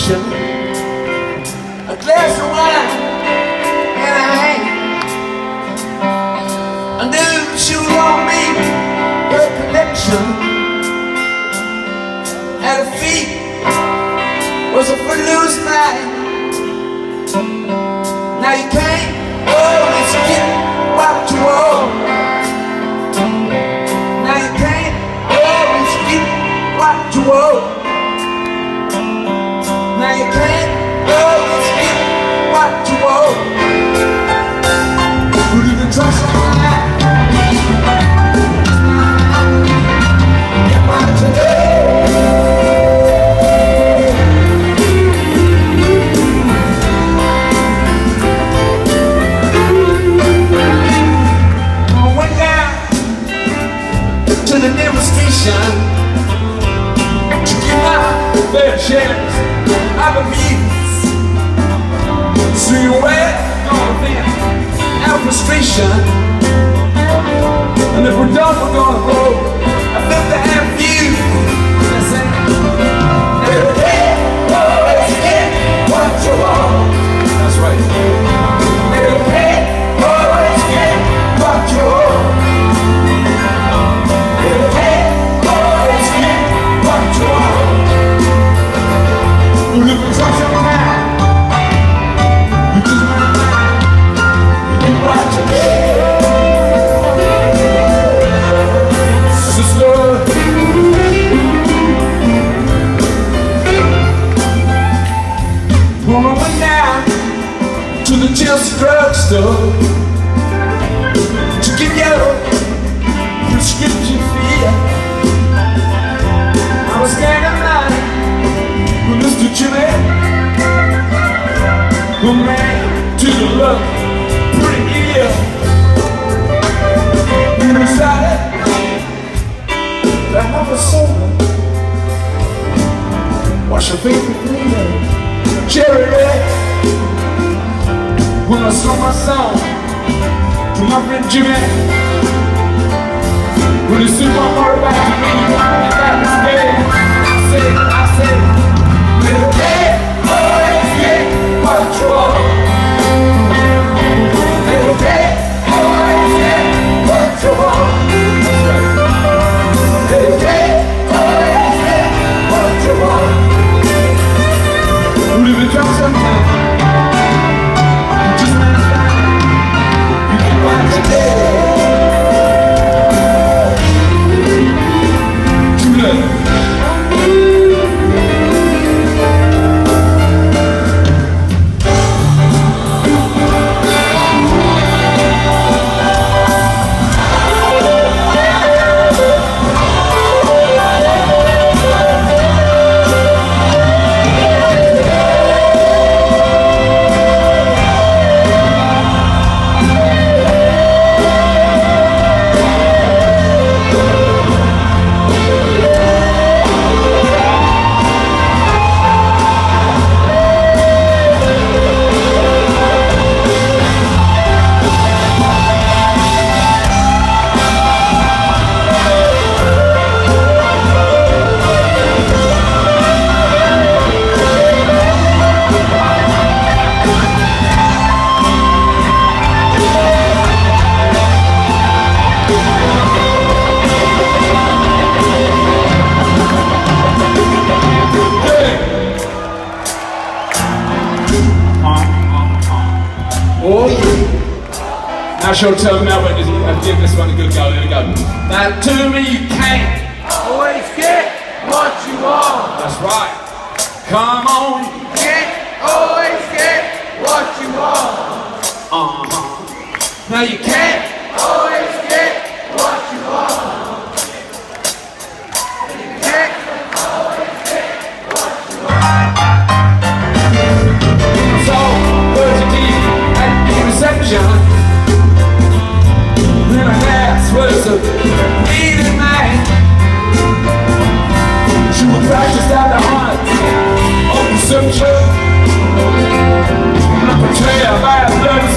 action. Abuse. See where gonna our frustration, and if we're done, we're gonna grow. I felt the When down to the Chelsea drugstore to get your prescription filled, I was standing in line with Mr. Jimmy, who man to the look pretty ill. He decided to have a soda. Wash your favorite flavor cherry red When I sung my song to my friend Jimmy When he sent my heart back to me was dead I I said show tell is uh, give this one a good go. Here we go. Now to me you can't Always get what you want. That's right. Come on. Can't always get what you want. Uh-huh. Now you can't this was a late at She would practice at the heart. Of the searcher Portrayed by a third